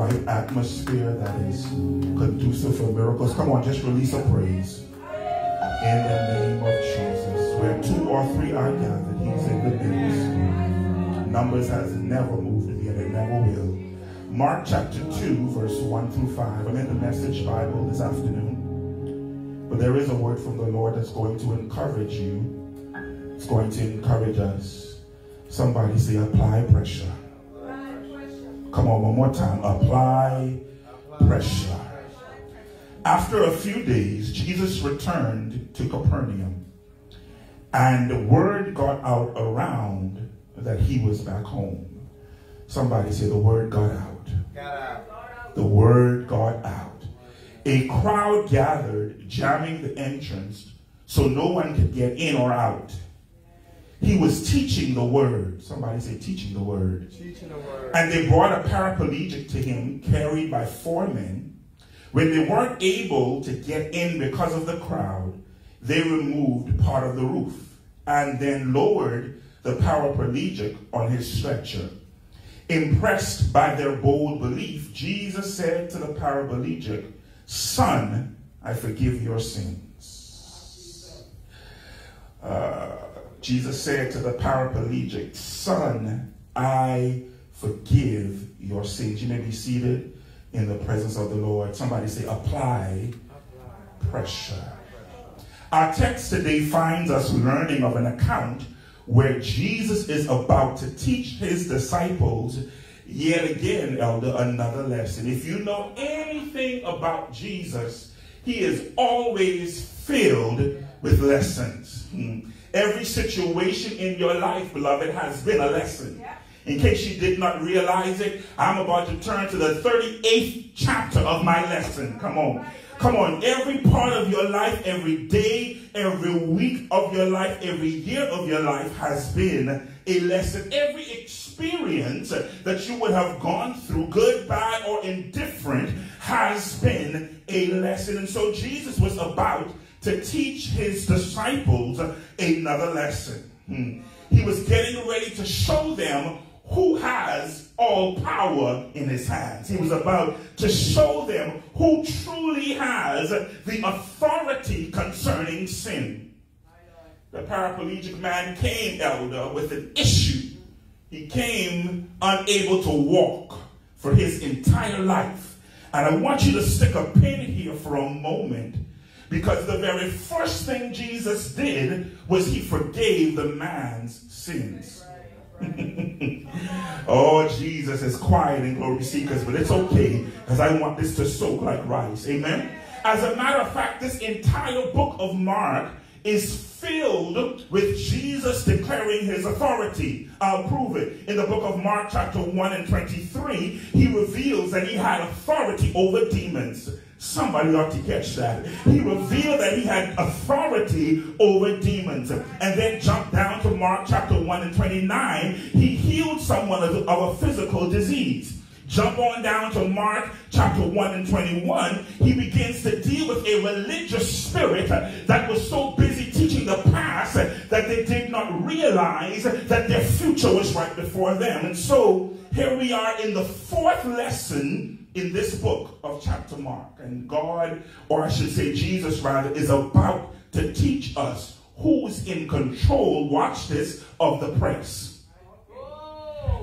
right atmosphere that is conducive for miracles? Come on, just release a praise. In the name of Jesus. Where two or three are gathered, He's in the midst. Numbers has never moved yet, it never will. Mark chapter 2, verse 1 through 5. I'm in the message Bible this afternoon. But there is a word from the Lord that's going to encourage you. It's going to encourage us. Somebody say, apply pressure. Come on, one more time. Apply pressure. After a few days, Jesus returned to Capernaum. And the word got out around that he was back home. Somebody say, the word got out. The word got out. A crowd gathered, jamming the entrance so no one could get in or out. He was teaching the word. Somebody say, teaching the word. Teaching the word. And they brought a paraplegic to him, carried by four men. When they weren't able to get in because of the crowd, they removed part of the roof and then lowered the paraplegic on his stretcher. Impressed by their bold belief, Jesus said to the paraplegic, Son, I forgive your sins. Uh, Jesus said to the paraplegic, Son, I forgive your sins. You may be seated in the presence of the Lord. Somebody say, apply pressure. Our text today finds us learning of an account where Jesus is about to teach his disciples yet again, elder, another lesson. If you know anything about Jesus, he is always filled with lessons. Hmm. Every situation in your life, beloved, has been a lesson. In case you did not realize it, I'm about to turn to the 38th chapter of my lesson. Come on. Come on. Every part of your life, every day, every week of your life, every year of your life has been a lesson. Every experience that you would have gone through, good, bad, or indifferent, has been a lesson. And so Jesus was about to teach his disciples another lesson. Hmm. He was getting ready to show them who has all power in his hands. He was about to show them who truly has the authority concerning sin. The paraplegic man came, elder, with an issue He came unable to walk for his entire life. And I want you to stick a pin here for a moment because the very first thing Jesus did was he forgave the man's sins. oh, Jesus is quiet and glory seekers, but it's okay because I want this to soak like rice. Amen. As a matter of fact, this entire book of Mark is filled with Jesus declaring his authority. I'll prove it. In the book of Mark, chapter 1 and 23, he reveals that he had authority over demons. Somebody ought to catch that. He revealed that he had authority over demons. And then jump down to Mark chapter 1 and 29. He healed someone of a physical disease. Jump on down to Mark chapter 1 and 21. He begins to deal with a religious spirit that was so busy teaching the past that they did not realize that their future was right before them. And so here we are in the fourth lesson in this book of chapter Mark. And God, or I should say Jesus rather, is about to teach us who's in control, watch this, of the press.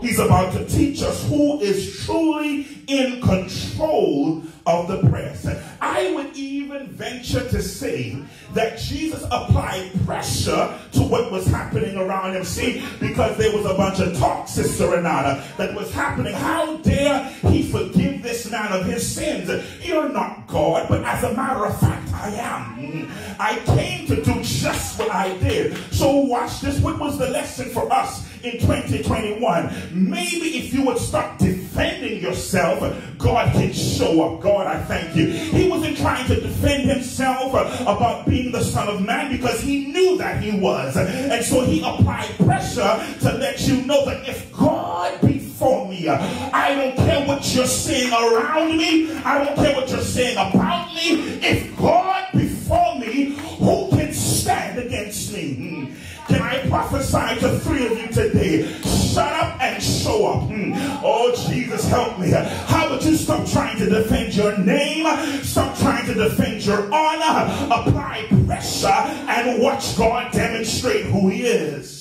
He's about to teach us who is truly in control of the press. I would even venture to say that Jesus applied pressure to what was happening around him. See, because there was a bunch of talk, Sister Renata, that was happening. How dare he forgive this man of his sins? You're not God, but as a matter of fact, I am. I came to do just what I did. So watch this. What was the lesson for us in 2021? Maybe if you would stop defending yourself, God can show up. God, I thank you. He wasn't trying to defend himself about being the Son of Man because he knew that he was. And so he applied pressure to let you know that if God be for me, I don't care what you're saying around me, I don't care what you're saying about me. If God be for me, who can stand against me? Hmm. Can I prophesy to three of you today? Shut up and show up. Hmm. Oh, Jesus, help me. How would you stop trying to defend your name? Stop trying to defend your honor. Apply pressure and watch God demonstrate who He is.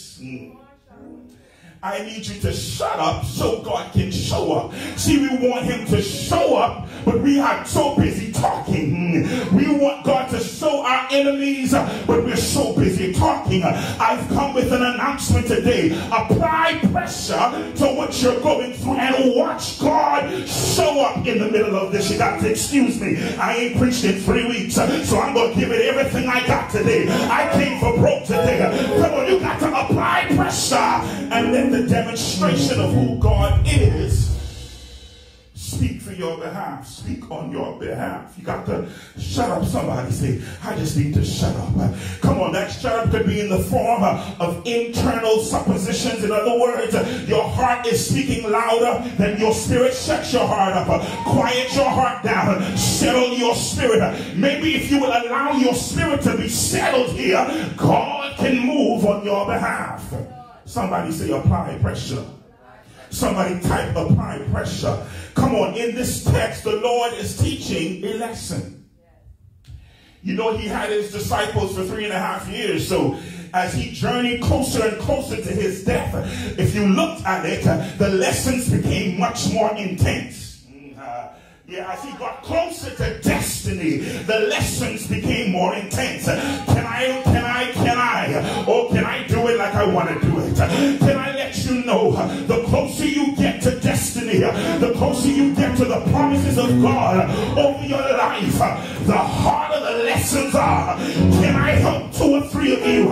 I need you to shut up so God can show up. See, we want him to show up, but we are so busy talking. We want God to show our enemies, but we're so busy talking. I've come with an announcement today. Apply pressure to what you're going through and watch God show up in the middle of this. You got to excuse me. I ain't preached in three weeks, so I'm going to give it everything I got today. I came for broke today. Come on, you got to apply pressure and then the demonstration of who God is speak for your behalf, speak on your behalf. You got to shut up. Somebody say, I just need to shut up. Come on, that shut up could be in the form of internal suppositions. In other words, your heart is speaking louder than your spirit. Shut your heart up. Quiet your heart down. Settle your spirit. Maybe if you will allow your spirit to be settled here, God can move on your behalf. Somebody say apply pressure. Somebody type apply pressure. Come on, in this text, the Lord is teaching a lesson. You know, he had his disciples for three and a half years. So as he journeyed closer and closer to his death, if you looked at it, the lessons became much more intense. Yeah, as he got closer to destiny, the lessons became more intense. Can I, oh, can I, can I? Or can I do it like I want to do it? Can I let you know the closer you get to destiny, the closer you get to the promises of God over your life, the harder the lessons are. Can I help two or three of you?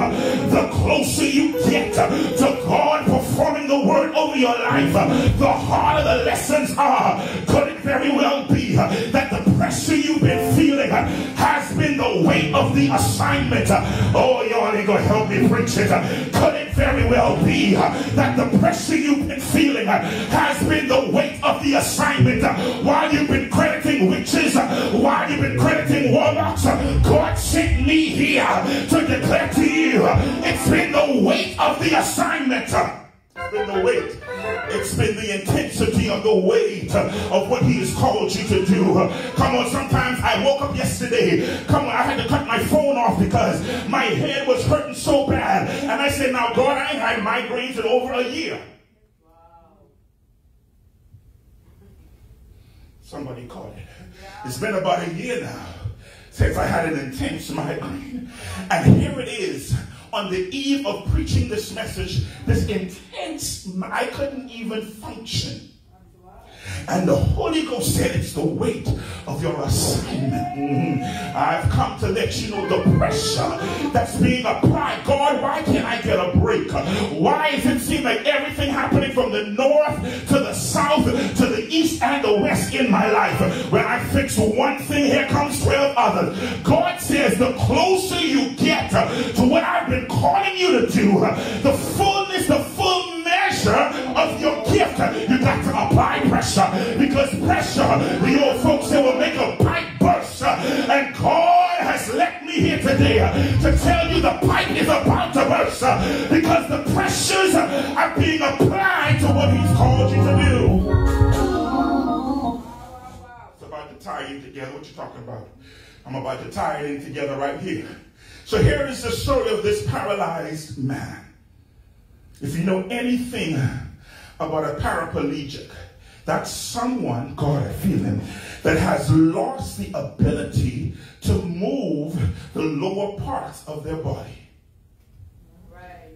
The closer you get to God performing the word over your life, the harder the lessons are. Could it very well be that the pressure you've been feeling has been the weight of the assignment? Oh, y'all ain't gonna help me preach it. Could it very well be that the pressure you've been feeling has been the weight of the assignment while you've been crediting witches, while you've been crediting warlocks? God sent me here to declare to you it's been the weight of the assignment. It's been the weight. It's been the intensity of the weight of what he has called you to do. Come on, sometimes I woke up yesterday. Come on, I had to cut my phone off because my head was hurting so bad. And I said, now God, I ain't had migraines in over a year. Wow. Somebody caught it. Yeah. It's been about a year now since I had an intense migraine. And here it is on the eve of preaching this message, this intense, I couldn't even function. And the Holy Ghost said it's the weight of your assignment. Mm-hmm. I've come to let you know the pressure that's being applied. God, why can't I get a break? Why does it seem like everything happening from the north to the south to the east and the west in my life? When I fix one thing, here comes 12 others. God says the closer you get to what I've been calling you to do, the fullness, the full of your gift, you got to apply pressure because pressure, the old folks say, will make a pipe burst. And God has led me here today to tell you the pipe is about to burst because the pressures are being applied to what He's called you to do. It's about to tie you together. What you talking about? I'm about to tie it in together right here. So here is the story of this paralyzed man. If you know anything about a paraplegic, that's someone, God, I feel him, that has lost the ability to move the lower parts of their body. Right.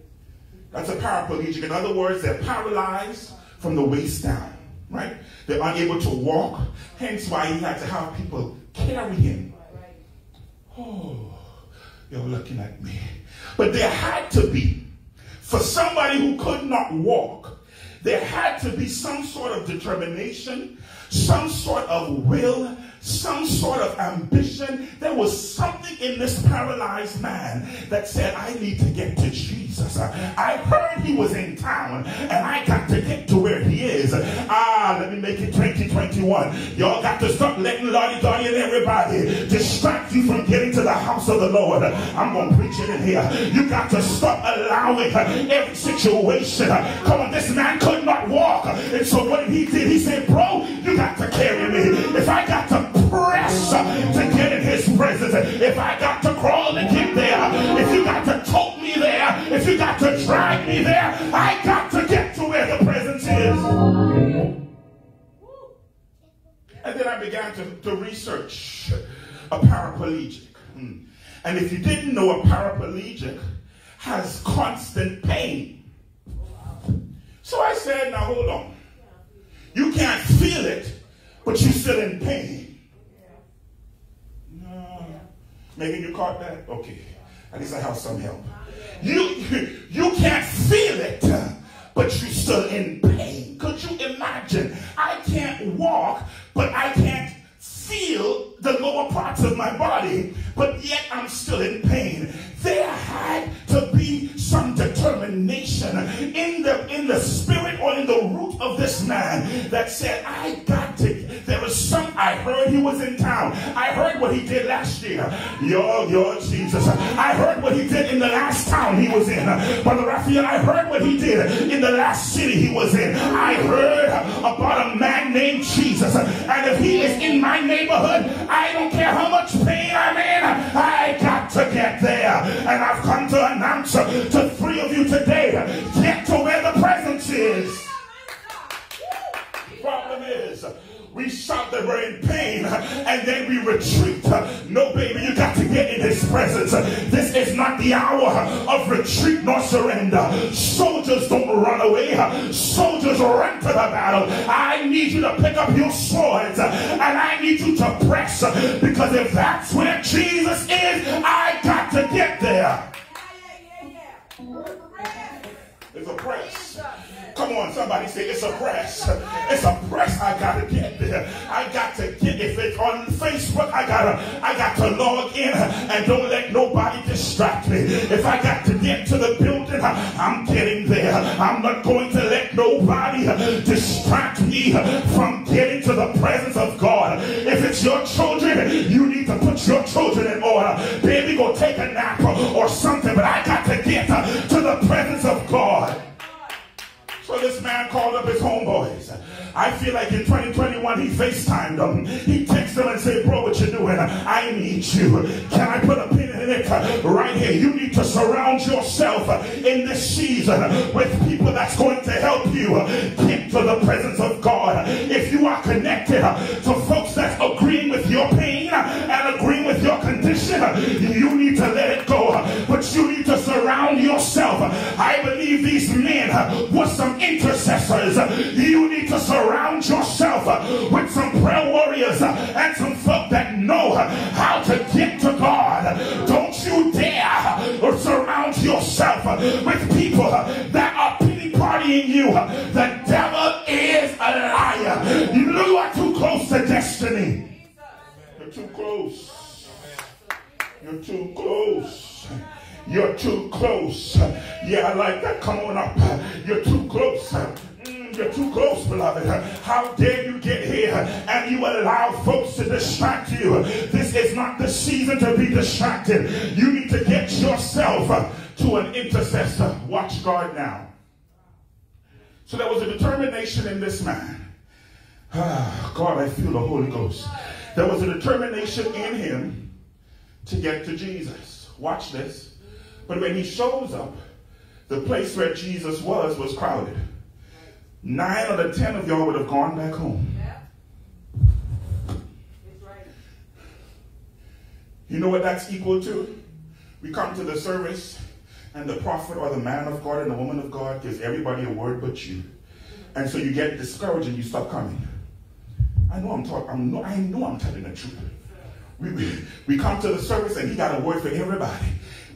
That's a paraplegic. In other words, they're paralyzed from the waist down, right? They're unable to walk, hence why he had to have people carry him. Oh, you're looking at me. But there had to be, for somebody who could not walk, there had to be some sort of determination, some sort of will, some sort of ambition. There was something in this paralyzed man that said, I need to get to Jesus. I heard he was in town and I got to get to where he is. Ah, let me make it 2021. Y'all got to stop letting Lottie Dottie and everybody distract you from getting to the house of the Lord. I'm going to preach it in here. You got to stop allowing every situation. Come on, this man could not walk. And so what he did, he said, bro, you got to carry me. If I got to press to get his presence. If I got to crawl to get there, if you got to tote me there, if you got to drag me there, I got to get to where the presence is. And then I began to, to research a paraplegic. Hmm. And if you didn't know, a paraplegic has constant pain. So I said, now hold on. You can't feel it, but you're still in pain. Maybe you caught that? Okay. At least I have some help. You, you can't feel it, but you're still in pain. Could you imagine? I can't walk, but I can't feel the lower parts of my body, but yet I'm still in pain. There had to be some determination in the in the spirit or in the root of this man that said, I got to. There was some I heard he was in town. I heard what he did last year. Yo, yo, Jesus. I heard what he did in the last town he was in. Brother Raphael, I heard what he did in the last city he was in. I heard about a man named Jesus. And if he is in my neighborhood, I don't care how much pain I'm in, I got to get there. And I've come to announce to three of you today, get to where the presence is. Problem is, we shout that we're in pain and then we retreat. No, baby, you got to get in his presence. This is not the hour of retreat nor surrender. Soldiers don't run away. Soldiers run to the battle. I need you to pick up your swords and I need you to press because if that's where Jesus is, I got to get there. It's a press. Come on, somebody say it's a press. It's a press. I gotta get there. I got to get. If it's on Facebook, I gotta. I got to log in and don't let nobody distract me. If I got to get to the building, I'm getting there. I'm not going to let nobody distract me from getting to the presence of God. If it's your children, you need to put your children in order. Baby, go take a nap or something. But I got to get to the presence of God. This man called up his homeboys. I feel like in 2021 he FaceTimed them. He texted them and said, bro, what you doing? I need you. Can I put a pin in it right here? You need to surround yourself in this season with people that's going to help you get to the presence of God. If you are connected to folks that's agreeing with your pain and agreeing with your condition, you need to let it go. But you need to surround yourself. I believe these men were some intercessors. You need to surround yourself with some prayer warriors and some folk that know how to get to God. Don't you dare surround yourself with people that are pity partying you. The devil is a liar. You are too close to destiny. You're too close. You're too close. You're too close. Yeah, I like that. Come on up. You're too close. You're too close, beloved. How dare you get here and you allow folks to distract you? This is not the season to be distracted. You need to get yourself to an intercessor. Watch God now. So there was a determination in this man. Ah, God, I feel the Holy Ghost. There was a determination in him to get to Jesus. Watch this. But when he shows up, the place where Jesus was was crowded. Nine out of ten of y'all would have gone back home. You know what that's equal to? We come to the service, and the prophet or the man of God and the woman of God gives everybody a word but you. And so you get discouraged and you stop coming. I know I'm talking, I'm no, I know I'm telling the truth. We, we, we come to the service and he got a word for everybody.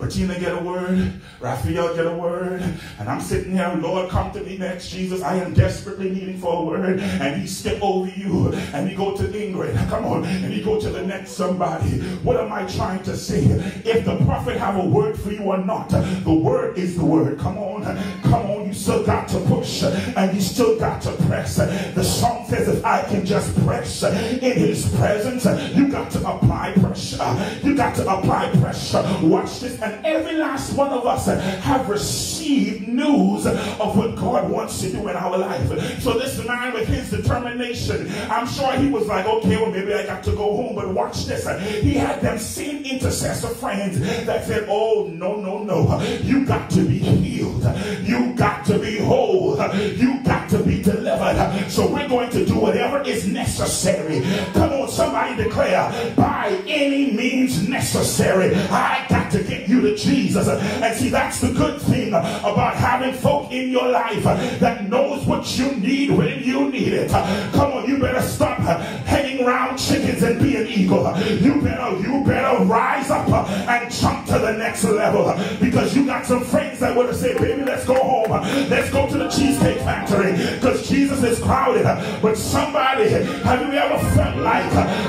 Bettina get a word, Raphael get a word, and I'm sitting here, Lord, come to me next, Jesus. I am desperately needing for a word. And he skip over you, and he go to Ingrid, come on, and he go to the next somebody. What am I trying to say? If the prophet have a word for you or not, the word is the word. Come on, come on, you still got to push, and you still got to press. The song says, if I can just press in his presence, you got to apply pressure. You got to apply pressure. Watch this and every last one of us have received news of what God wants to do in our life. So this man with his determination, I'm sure he was like, okay, well, maybe I got to go home. But watch this. He had them same intercessor friends that said, oh, no, no, no. You got to be healed. You got to be whole. You got to be delivered. So we're going to do whatever is necessary. Come on, somebody declare, by any means necessary. I got to get you to Jesus. And see, that's the good thing about having folk in your life that knows what you need when you need it. Come on, you better stop hanging around chickens and be an eagle. You better, you better rise up and jump to the next level because you got some friends that would have said, baby, let's go home. Let's go to the Cheesecake Factory because Jesus is crowded. But somebody, have you ever felt like,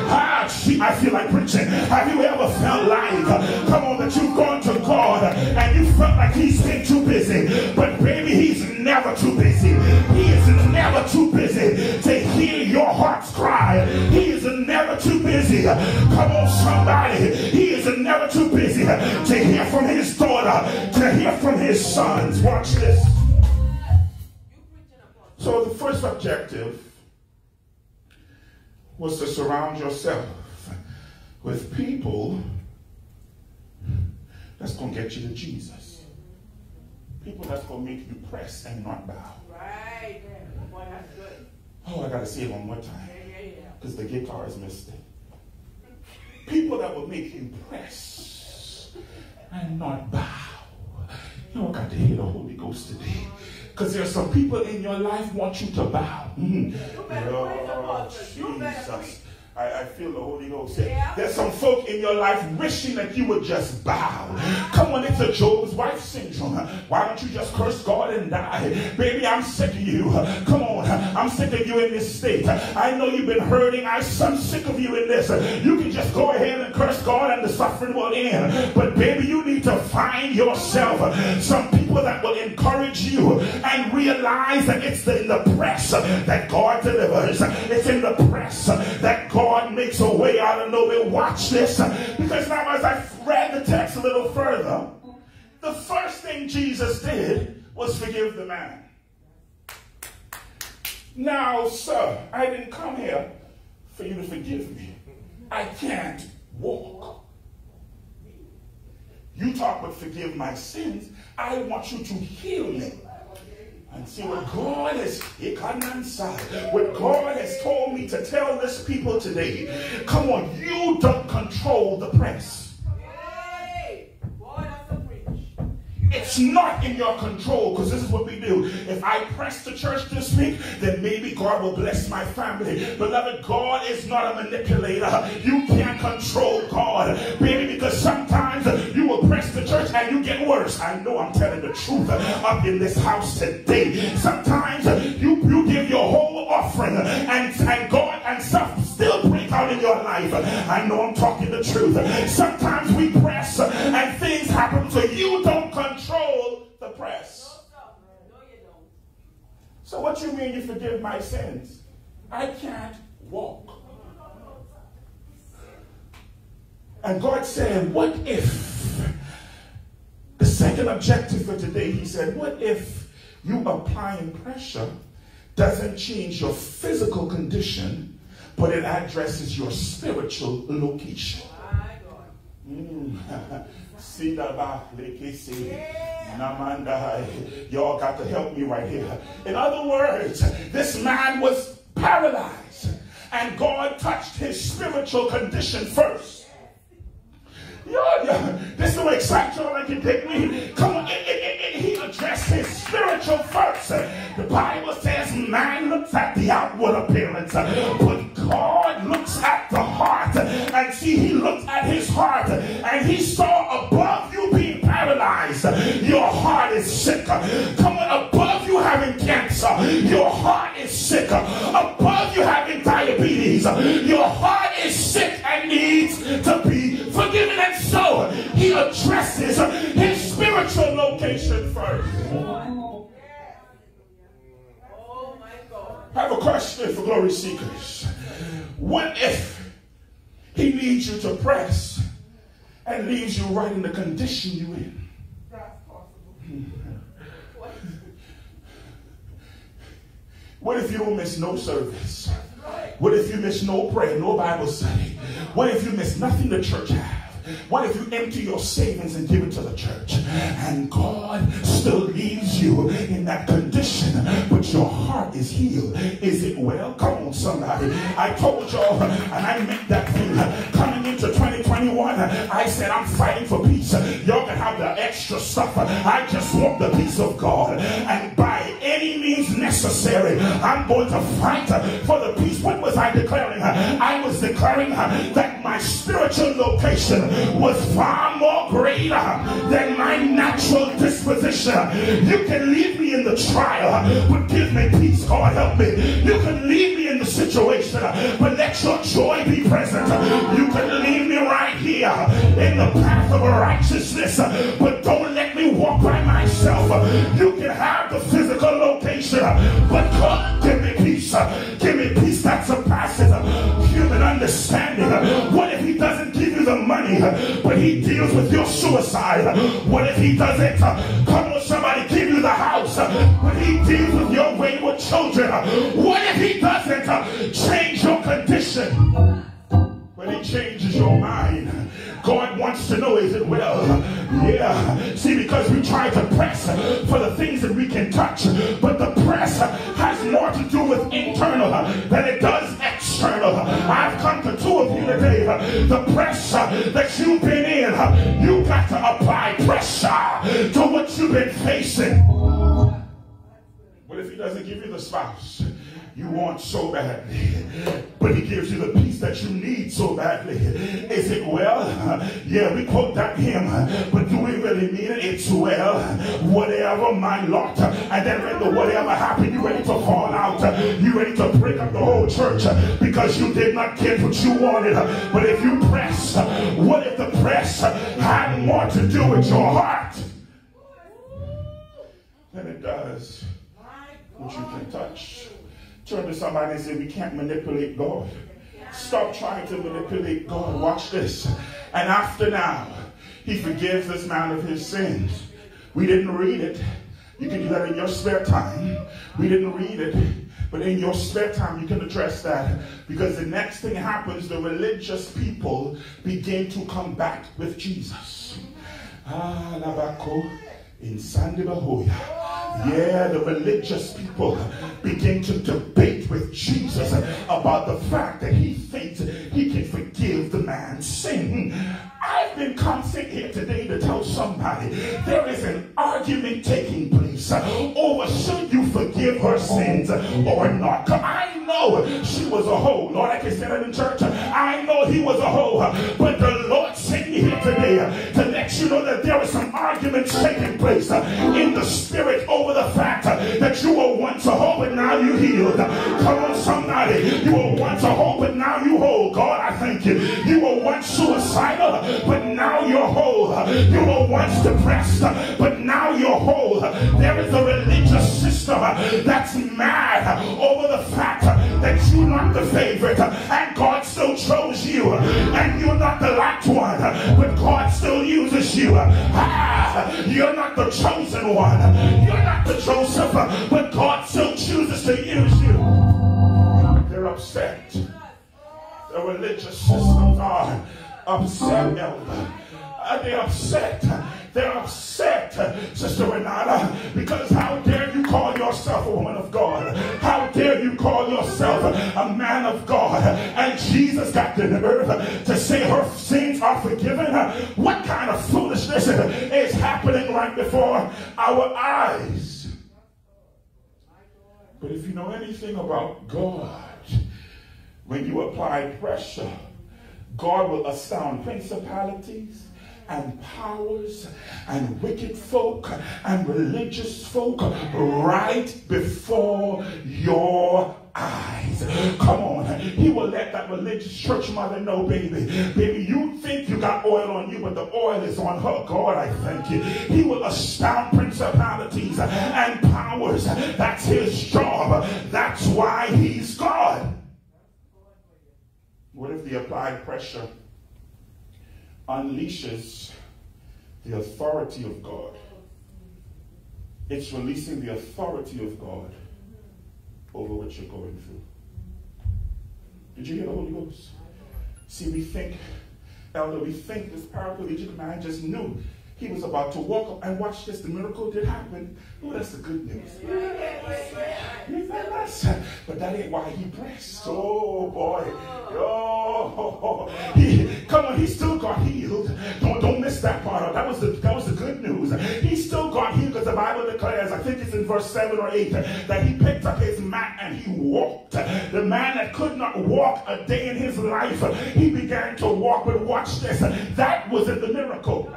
ah, I feel like preaching. Have you ever felt like, come on, that you've gone to God and you felt like he's been too busy. But baby, he's never too busy. He is never too busy to hear your heart's cry. He is never too busy. Come on, somebody. He is never too busy to hear from his daughter, to hear from his sons. Watch this. So the first objective was to surround yourself with people that's going to get you to Jesus. People that's going to make you press and not bow. Right. Boy, that's good. Oh, I got to say it one more time. Because the guitar is missed it. People that will make you press and not bow. You don't got to hear the Holy Ghost today. Because there's some people in your life want you to bow. Mm. You oh, Jesus. I, I, feel the Holy Ghost. Yeah. There's some folk in your life wishing that you would just bow. Come on, it's a Job's wife syndrome. Why don't you just curse God and die? Baby, I'm sick of you. Come on, I'm sick of you in this state. I know you've been hurting. I'm sick of you in this. You can just go ahead and curse God and the suffering will end. But baby, you need to find yourself some people that will encourage you and realize that it's in the press that God delivers. It's in the press that God makes a way out of nowhere. Watch this. Because now, as I read the text a little further, the first thing Jesus did was forgive the man. Now, sir, I didn't come here for you to forgive me. I can't walk. You talk about forgive my sins. I want you to heal me. And see what God has what God has told me to tell this people today, come on, you don't control the press. It's not in your control because this is what we do. If I press the church this week, then maybe God will bless my family. Beloved, God is not a manipulator. You can't control God, baby, because sometimes you will press the church and you get worse. I know I'm telling the truth up in this house today. Sometimes you, you give your whole offering and, and God and stuff still break out in your life. I know I'm talking the truth. Sometimes we press and things happen so you don't the press. So what you mean you forgive my sins? I can't walk. And God said, what if the second objective for today, he said, what if you applying pressure doesn't change your physical condition, but it addresses your spiritual location. Mm. Y'all got to help me right here. In other words, this man was paralyzed, and God touched his spiritual condition first. Yo, this will excite y'all like you dig me. Come on, it, it, it, he addressed his spiritual first. The Bible says man looks at the outward appearance, but God looks at the heart. And see, he looked at his heart and he saw above you being paralyzed, your heart is sick. Come on, above you having cancer, your heart is sick. Above you having diabetes, your heart is sick and needs to be forgiven. And so he addresses his spiritual location first. I have a question for glory seekers. What if he needs you to press and leaves you right in the condition you're in? What if you don't miss no service? What if you miss no prayer, no Bible study? What if you miss nothing the church has? What if you empty your savings and give it to the church? And God still leaves you in that condition, but your heart is healed. Is it well? Come on, somebody. I told y'all, and I meant that thing coming into 2021. I said, I'm fighting for peace. Y'all can have the extra stuff. I just want the peace of God. And by any means necessary, I'm going to fight for the peace. What was I declaring? I was declaring that my spiritual location was far more greater than my natural disposition. You can leave me in the trial, but give me peace. God help me. You can leave me in the situation, but let your joy be present. You can leave me right here in the path of righteousness, but don't let me walk by myself. You can have the physical location, but God, give me peace. Give me peace that surpasses human understanding. What if he doesn't give you the money, but he deals with your suicide? What if he doesn't uh, come on somebody give you the house, but he deals with your wayward children? What is it well? Yeah. See, because we try to press for the things that we can touch, but the press has more to do with internal than it does external. I've come to two of you today. The press that you've been in, you got to apply pressure to what you've been facing. What if he doesn't give you the spouse? you want so badly, but he gives you the peace that you need so badly. Yeah, we quote that hymn, but do we really mean it? It's well, whatever my lot. And then when the whatever happened, you ready to fall out. You ready to break up the whole church because you did not get what you wanted. But if you press, what if the press had more to do with your heart than it does what you can touch? Turn to somebody and say, We can't manipulate God. Stop trying to manipulate God. Watch this. And after now, he forgives this man of his sins. We didn't read it. You can do that in your spare time. We didn't read it. But in your spare time, you can address that. Because the next thing happens, the religious people begin to come back with Jesus. Ah, in Sandibahoya. Yeah, the religious people begin to debate with Jesus about the fact that he here today to tell somebody there is an argument taking place over should you forgive her sins or not. I know she was a hoe. Lord, I can say that in church. I know he was a hoe. But the Lord sent here today to let you know that there is some arguments taking place in the spirit over the fact that you were once a hoe, but now you healed. Come on, somebody. You were once a hoe, but now you whole. God, I thank you. You were once suicidal, but now you're whole. You were once depressed, but now you're whole. There is a religious system that's mad over the fact that you're not the favorite and God still chose you and you're not the liked one, but God still uses you. Ah, you're not the chosen one. You're not the Joseph, but God still chooses to use you. They're upset. The religious systems are upset, elder. Uh, they're upset. They're upset, Sister Renata, because how dare you call yourself a woman of God? How dare you call yourself a man of God? And Jesus got the nerve to say her sins are forgiven. What kind of foolishness is happening right before our eyes? But if you know anything about God, when you apply pressure, God will astound principalities and powers and wicked folk and religious folk right before your eyes. Come on. He will let that religious church mother know, baby. Baby, you think you got oil on you, but the oil is on her. God, I thank you. He will astound principalities and powers. That's his job. That's why he's God. What if the applied pressure unleashes the authority of God? It's releasing the authority of God over what you're going through. Did you hear the Holy Ghost? See, we think, Elder, we think this powerful paraplegic man just knew he was about to walk up and watch this. The miracle did happen. Oh, that's the good news. But that ain't why he pressed. Oh boy. Oh, he, come on, he still got healed. Don't don't miss that part. That was the that was the good news. He still got healed because the Bible declares, I think it's in verse 7 or 8, that he picked up his mat and he walked. The man that could not walk a day in his life, he began to walk. But watch this. That was in the miracle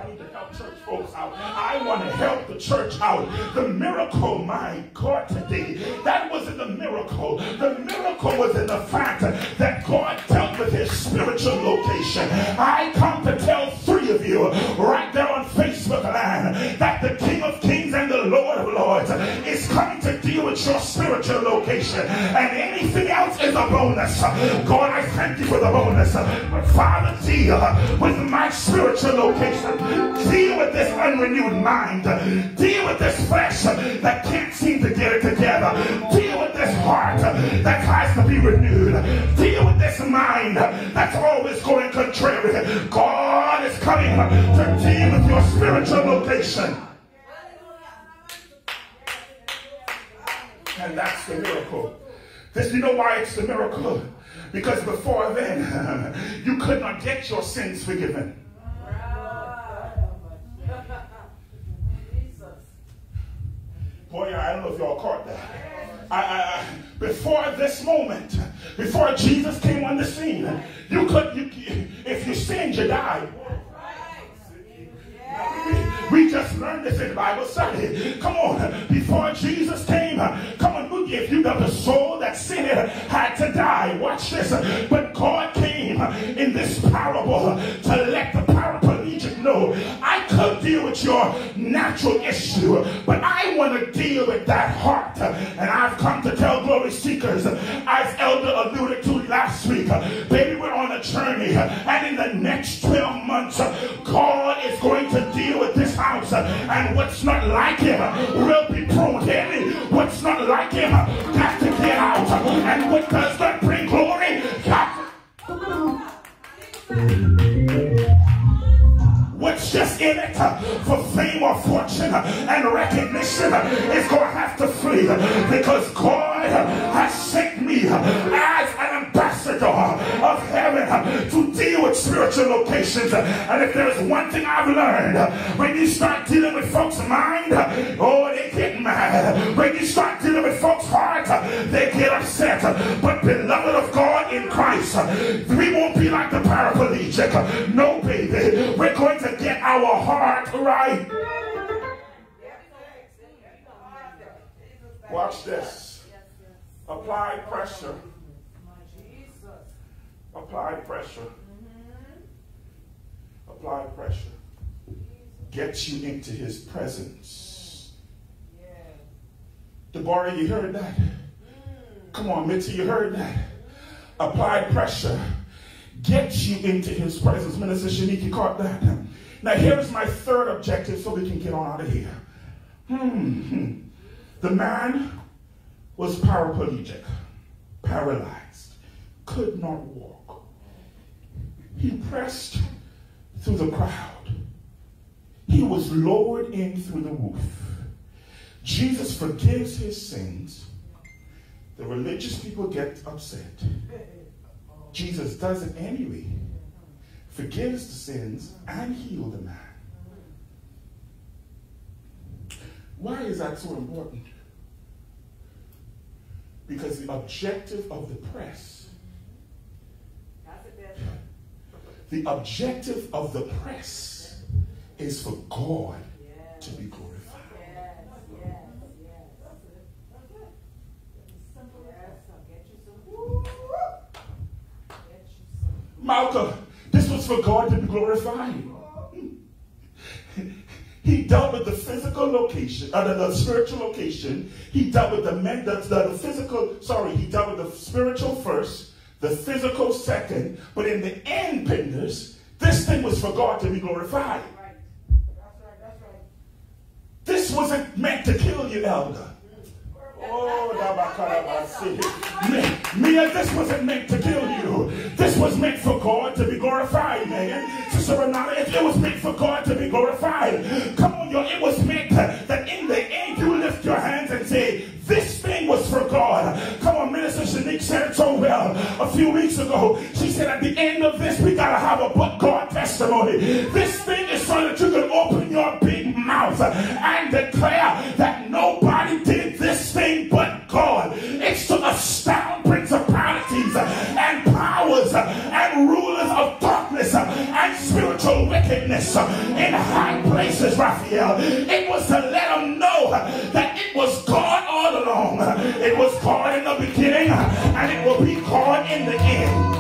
folks out. I want to help the church out. The miracle, my God, today, that wasn't the miracle. The miracle was in the fact that God dealt with his spiritual location. I come to tell three of you right there on Facebook land that the King of Kings and the Lord of Lords is coming your spiritual location. And anything else is a bonus. God, I thank you for the bonus. But Father, deal with my spiritual location. Deal with this unrenewed mind. Deal with this flesh that can't seem to get it together. Deal with this heart that tries to be renewed. Deal with this mind that's always going contrary. God is coming to deal with your spiritual location. And that's the miracle. This, you know why it's the miracle? Because before then, you could not get your sins forgiven. Boy, I don't know if y'all caught that. I, I, before this moment, before Jesus came on the scene, you could, you, if you sinned, you died. We just learned this in Bible study. Come on, before Jesus came, come on, if you got the soul that sinned had to die. Watch this. But God came in this parable to let the paraplegic know I could deal with your natural issue, but I want to deal with that heart. And I've come to tell glory seekers, as Elder alluded to last week, baby, we're on a journey. And in the next 12 months, like him will be heavy. What's not like him got to get out. And what does not bring glory what's just in it for fame or fortune and recognition is going to me because God has sent me as an ambassador of heaven to deal with spiritual locations. And if there's one thing I've learned, when you start dealing with folks' mind, oh, they get mad. When you start dealing with folks' heart, they get upset. But beloved of God in Christ, we won't be like the paraplegic. No, baby. We're going to get our heart right. Watch this. Apply pressure. Apply pressure. Apply pressure. Gets you into his presence. Deborah, you heard that? Come on, Mitzi, you heard that? Apply pressure. Gets you into his presence. Minister Shaniki caught that. Now, here's my third objective so we can get on out of here. Hmm. The man was paraplegic, paralyzed, could not walk. He pressed through the crowd. He was lowered in through the roof. Jesus forgives his sins. The religious people get upset. Jesus does it anyway. Forgives the sins and heals the man. Why is that so important? Because the objective of the press, the objective of the press is for God to be glorified. Malcolm, this was for God to be glorified. He dealt with the physical location, uh, the, spiritual location. He dealt with the, men, the, the, the physical, sorry, he dealt with the spiritual first, the physical second. But in the end, Pinders, this thing was for God to be glorified. This wasn't meant to kill you, elder. Oh, oh Mia, this wasn't meant to kill you. This was meant for God to be glorified, man. Sister Renata, if it was meant for God to be glorified, come on, yo, it was meant that in the end you lift your hands and say, this thing was for God. Come on, Minister Shanique said it so well a few weeks ago. She said at the end of this, we got to have a but God testimony. This thing is so that you can open your big mouth and declare that nobody did this thing but God. It's to astound principalities and powers and rulers of darkness and spiritual wickedness in high places, Raphael. It was to let them know that it was God. It was God in the beginning and it will be God in the end.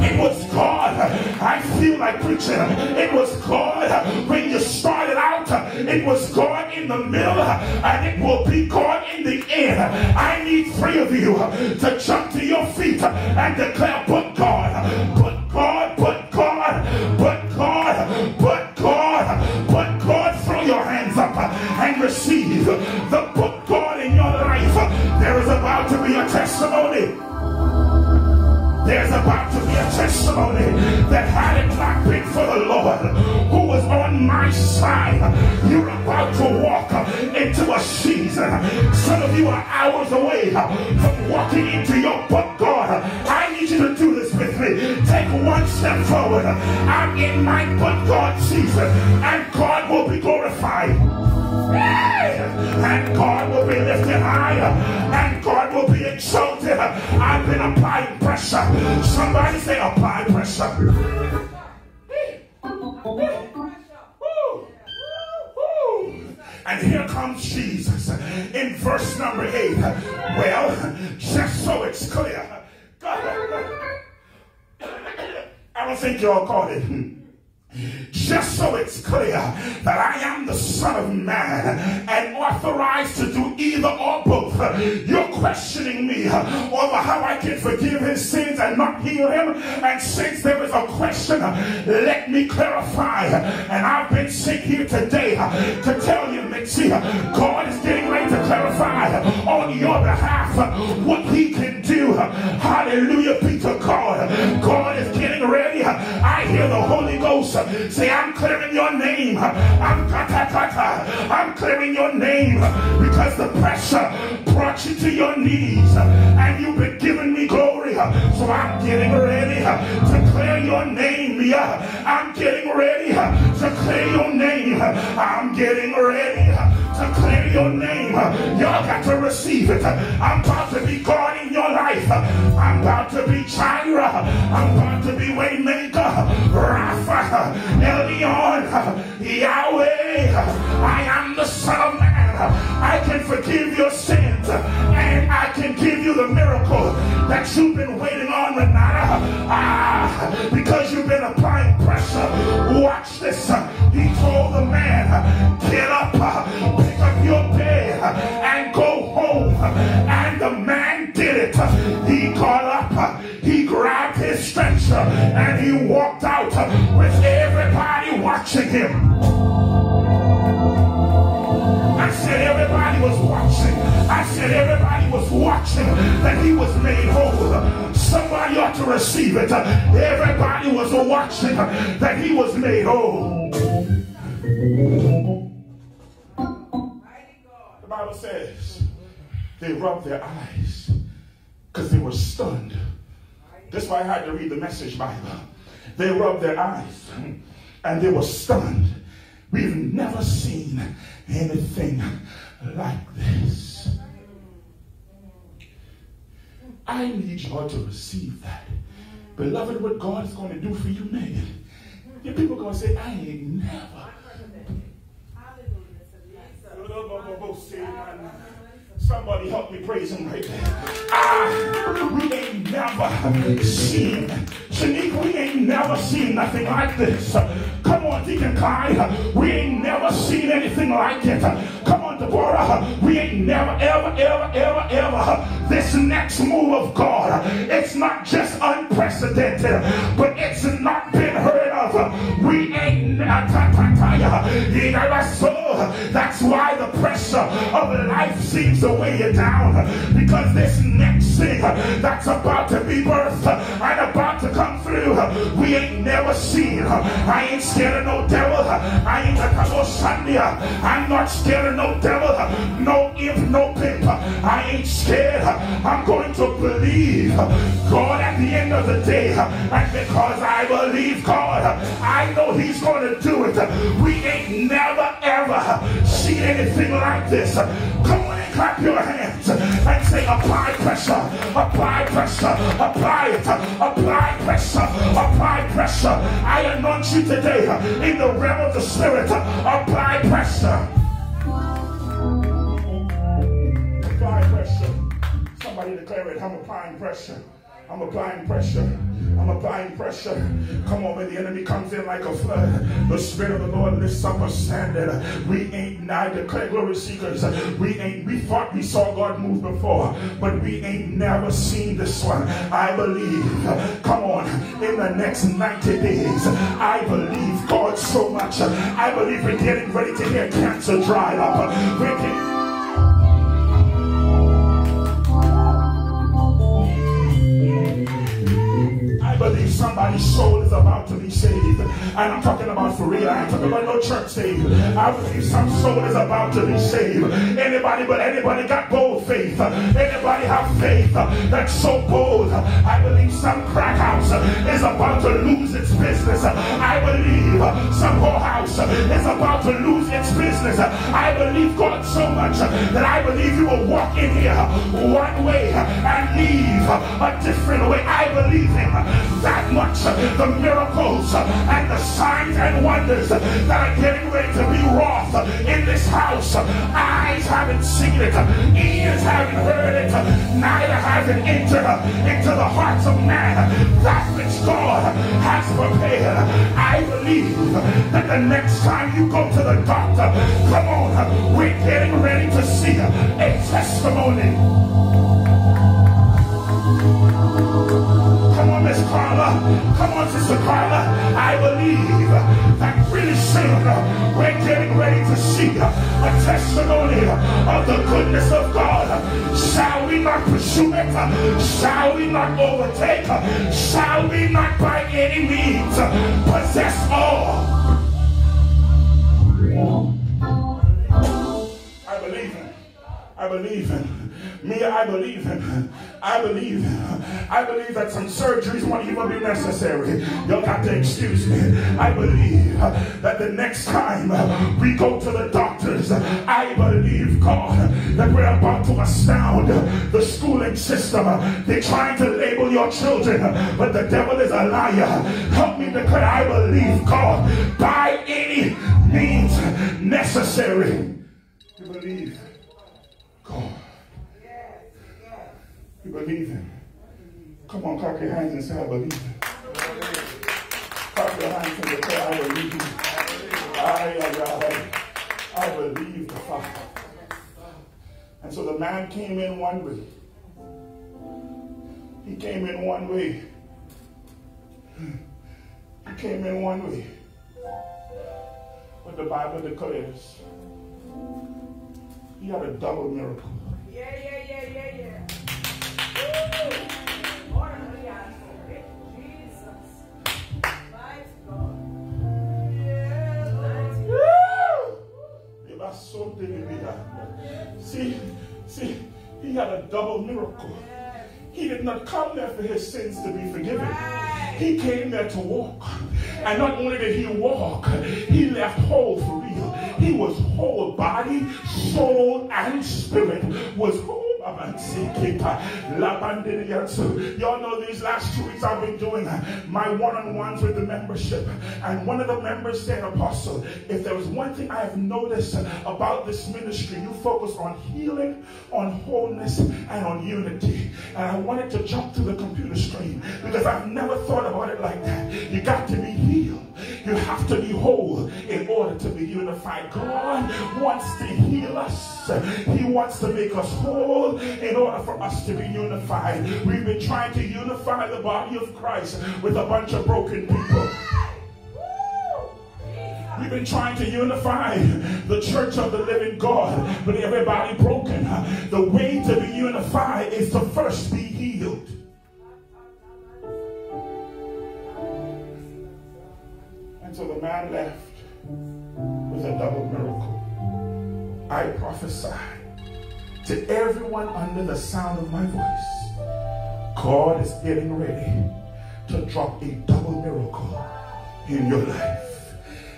It was God. I feel like preaching. It was God when you started out. It was God in the middle, and it will be God in the end. I need three of you to jump to your feet and declare, but God, but There's about to be a testimony that had it not been for the Lord who was on my side, you're about to walk into a season. Some of you are hours away from walking into your book, God. I need you to do this with me. Take one step forward. I'm in my book, God season, and God will be glorified. And God will be lifted higher. And God will be exalted. I've been applying pressure. Somebody say apply pressure. And here comes Jesus in verse number eight. Well, just so it's clear. God, I don't think y'all caught it just so it's clear that I am the Son of Man and authorized to do either or both. You're questioning me over how I can forgive his sins and not heal him. And since there is a question, let me clarify. And I've been sick here today to tell you, Mitzi, God is getting ready to clarify on your behalf what he can you. Hallelujah be to God. God is getting ready. I hear the Holy Ghost say, I'm clearing your name. I'm, I'm clearing your name because the pressure brought you to your knees and you've been giving me glory. So I'm getting ready to clear your name. I'm getting ready to clear your name. I'm getting ready to clear your name. Y'all got to receive it. I'm about to be God in your life. I'm about to be Jireh. I'm about to be Waymaker. Rapha, Elyon, Yahweh. I am the Son of Man. I can forgive your sins and I can give you the miracle that you've been waiting on, Renata. Ah, because you've been applying pressure. Watch this. He told the man, get up, watching him. I said everybody was watching. I said everybody was watching that he was made whole. Somebody ought to receive it. Everybody was watching that he was made whole. The Bible says they rubbed their eyes because they were stunned. That's why I had to read the message Bible. They rubbed their eyes and they were stunned. We've never seen anything like this. I need y'all to receive that. Beloved, what God is going to do for you, man. Your people going to say, I ain't never. Somebody help me praise him right there. Ah, we ain't never seen, Shanique, we ain't never seen nothing like this. Come on, Deacon Clyde. We ain't never seen anything like it. Come on, Deborah. We ain't never, ever, ever, ever, ever. This next move of God, it's not just unprecedented, but it's not been heard of. We ain't. Never that's why the pressure uh, of life seems to weigh you down. Because this next thing that's about to be birthed uh, and about to come through, uh, we ain't never seen. I ain't scared of no devil. I ain't a Sandia. I'm not scared of no devil. No imp, no pimp. I ain't scared. I'm going to believe God at the end of the day. And because I believe God, I know He's going to do it. We ain't never ever seen anything like this. Come on and clap your hands and say, apply pressure, apply pressure, apply it, apply pressure, apply pressure. I anoint you today in the realm of the spirit. Apply pressure. Apply pressure. Somebody declare it. I'm applying pressure. I'm applying pressure. I'm applying pressure. Come on, when the enemy comes in like a flood, the Spirit of the Lord lifts up a standard. We ain't now declare glory seekers. We ain't, we thought we saw God move before, but we ain't never seen this one. I believe, come on, in the next 90 days, I believe God so much. I believe we're getting ready to hear cancer dry up. We're getting believe somebody's soul is about to be saved. And I'm talking about for real. I'm talking about no church saved. I believe some soul is about to be saved. Anybody but anybody got bold faith. Anybody have faith that's so bold. I believe some crack house is about to lose its business. I believe some whorehouse is about to lose its business. I believe God so much that I believe you will walk in here one way and leave a different way. I believe him that much the miracles and the signs and wonders that are getting ready to be wrought in this house. Eyes haven't seen it, ears haven't heard it, neither has it entered into the hearts of man that which God has prepared. I believe that the next time you go to the doctor, come on, we're getting ready to see a testimony. Come on, Sister Carla. I believe that really soon we're getting ready to see a testimony of the goodness of God. Shall we not pursue it? Shall we not overtake? Shall we not by any means possess all? I believe him. I believe him. Me, I believe him. I believe. I believe that some surgeries won't even be necessary. You'll have to excuse me. I believe that the next time we go to the doctors, I believe, God, that we're about to astound the schooling system. They're trying to label your children, but the devil is a liar. Help me declare, I believe, God, by any means necessary. You believe, God. You believe him. Come on, clap your hands and say, I believe him. Clap your hands and declare, I believe him. I, I, I, I believe the Father. And so the man came in one way. He came in one way. He came in one way. But the Bible declares he had a double miracle. Yeah, yeah, yeah, yeah, yeah. See, see, he had a double miracle. He did not come there for his sins to be forgiven. He came there to walk. And not only did he walk, he left whole for real. He was whole body, soul, and spirit was whole Y'all know these last two weeks I've been doing uh, my one-on-ones with the membership. And one of the members said, Apostle, if there was one thing I have noticed uh, about this ministry, you focus on healing, on wholeness, and on unity. And I wanted to jump to the computer screen because I've never thought about it like that. You got to be healed. You have to be whole in order to be unified. God wants to heal us. He wants to make us whole in order for us to be unified. We've been trying to unify the body of Christ with a bunch of broken people. We've been trying to unify the church of the living God, but everybody broken. The way to be unified is to first be so the man left with a double miracle. I prophesy to everyone under the sound of my voice, God is getting ready to drop a double miracle in your life.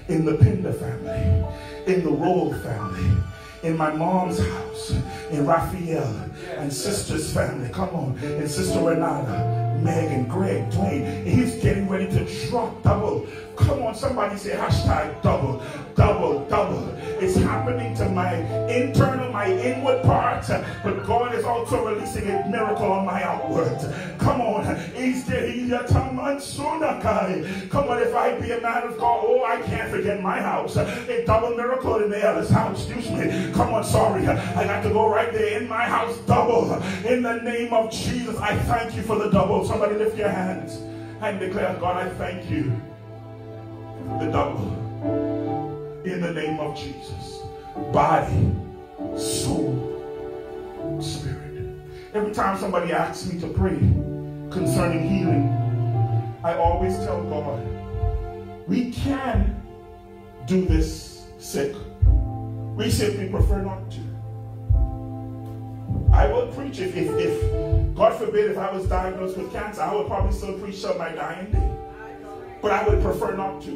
In the Pinder family, in the Roll family, in my mom's house, in Raphael and sister's family. Come on, in Sister Renata, Megan, Greg, Dwayne. He's getting ready to drop double Come on, somebody say hashtag double, double, double. It's happening to my internal, my inward part, but God is also releasing a miracle on my outward. Come on, is there Come on, if I be a man of God, oh, I can't forget my house. A double miracle in the other's house. Excuse me. Come on, sorry. I got to go right there in my house, double. In the name of Jesus, I thank you for the double. Somebody lift your hands and declare, God, I thank you the double in the name of Jesus. Body, soul, spirit. Every time somebody asks me to pray concerning healing, I always tell God, we can do this sick. We simply prefer not to. I will preach if, if, if, God forbid, if I was diagnosed with cancer, I would probably still preach till my dying day. But I would prefer not to.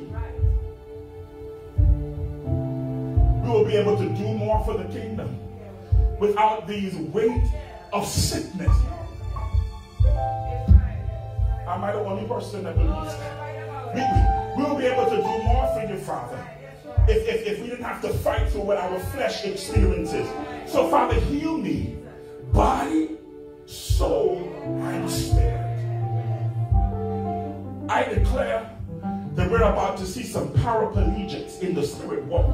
We will be able to do more for the kingdom without these weight of sickness. Am I the only person that believes that? We, we will be able to do more for you, Father, if, if, if we didn't have to fight through what our flesh experiences. So, Father, heal me, body, soul, and spirit. I declare that we're about to see some paraplegics in the spirit walk.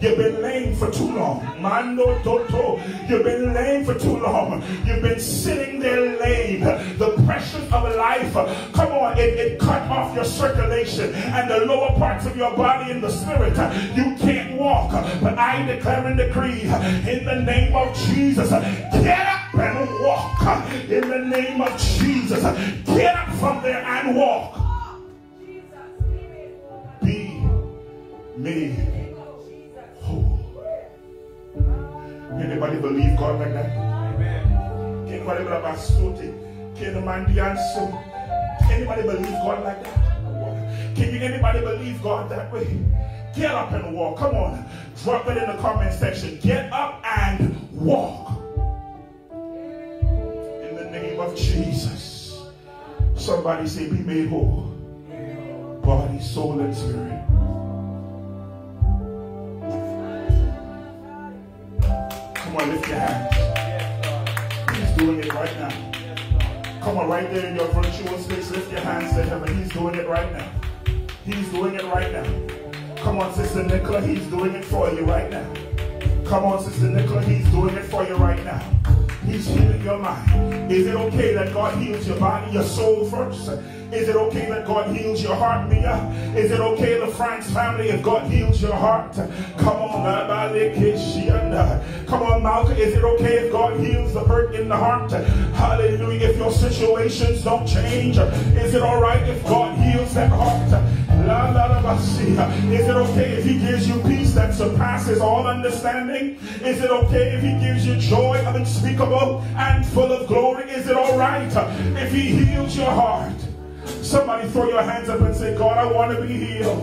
You've been lame for too long. Mando toto. You've been lame for too long. You've been sitting there lame. The pressures of life, come on, it, it cut off your circulation and the lower parts of your body and the spirit. You can't walk. But I declare and decree in the name of Jesus, get up and walk. In the name of Jesus, get up from there and walk. Be made Anybody believe God like that? Amen. Anybody Anybody believe God like that? Can you anybody believe God that way? Get up and walk. Come on. Drop it in the comment section. Get up and walk. In the name of Jesus. Somebody say, be made whole. Body, soul, and spirit. On, lift your hands. He's doing it right now. Come on, right there in your virtual space, lift your hands to heaven. He's doing it right now. He's doing it right now. Come on, Sister Nicola, he's doing it for you right now. Come on, Sister Nicola, he's doing it for you right now. He's healing your mind. Is it okay that God heals your body, your soul first? Is it okay that God heals your heart, Mia? Is it okay, the Franks family, if God heals your heart? Come on, uh, come on, Malcolm. Is it okay if God heals the hurt in the heart? Hallelujah. If your situations don't change, is it all right if God heals that heart? Is it okay if he gives you peace that surpasses all understanding? Is it okay if he gives you joy unspeakable and full of glory? Is it all right if he heals your heart? Somebody throw your hands up and say, God, I want to be healed.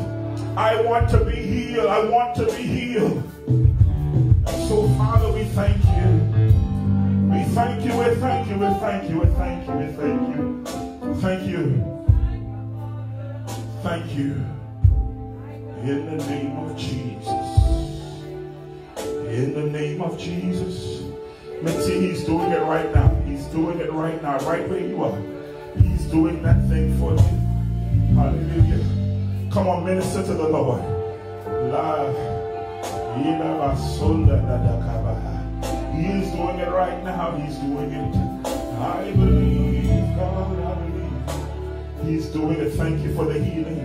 I want to be healed. I want to be healed. So, Father, we thank you. We thank you, we thank you, we thank you, we thank you, we thank you. Thank you. Thank you. In the name of Jesus. In the name of Jesus. Let's see, he's doing it right now. He's doing it right now, right where you are He's doing that thing for you. Hallelujah. Come on, minister to the Lord. He is doing it right now. He's doing it. I believe, God, I believe. He's doing it. Thank you for the. Healing,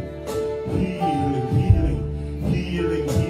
healing, healing, healing, healing.